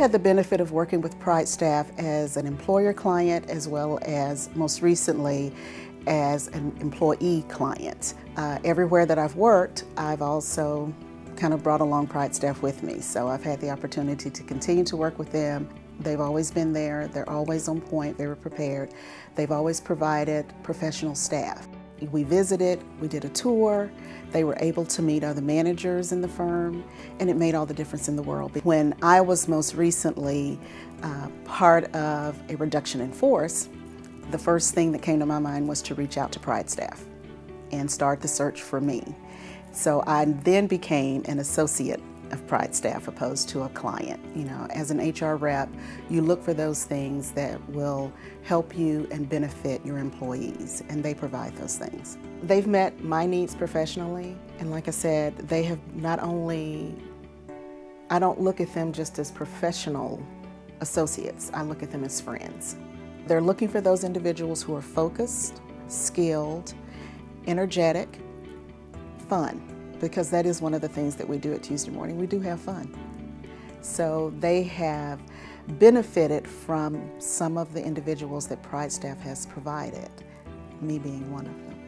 had the benefit of working with PrideStaff as an employer client as well as most recently as an employee client. Uh, everywhere that I've worked, I've also kind of brought along PrideStaff with me. So I've had the opportunity to continue to work with them. They've always been there, they're always on point, they were prepared. They've always provided professional staff. We visited, we did a tour, they were able to meet other managers in the firm, and it made all the difference in the world. When I was most recently uh, part of a reduction in force, the first thing that came to my mind was to reach out to PrideStaff and start the search for me. So I then became an associate of PrideStaff opposed to a client. You know, as an HR rep, you look for those things that will help you and benefit your employees, and they provide those things. They've met my needs professionally, and like I said, they have not only, I don't look at them just as professional associates, I look at them as friends. They're looking for those individuals who are focused, skilled, energetic, fun because that is one of the things that we do at Tuesday morning. We do have fun. So they have benefited from some of the individuals that PrideStaff has provided, me being one of them.